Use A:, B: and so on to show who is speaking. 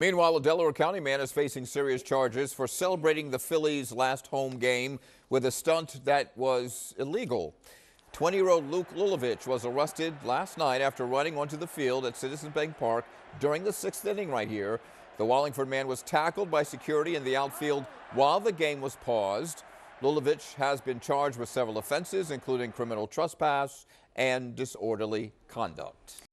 A: Meanwhile, a Delaware County man is facing serious charges for celebrating the Phillies' last home game with a stunt that was illegal. 20-year-old Luke Lulevitch was arrested last night after running onto the field at Citizens Bank Park during the sixth inning right here. The Wallingford man was tackled by security in the outfield while the game was paused. Lulevitch has been charged with several offenses, including criminal trespass and disorderly conduct.